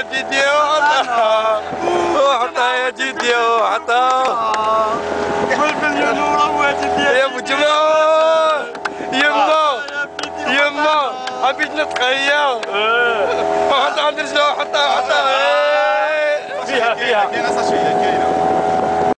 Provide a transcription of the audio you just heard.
يا جدي وعطا وعطا يا جدي وعطا حبيت نتقيا وحطها عند رجلها وحطها. وحطها فيها فيها.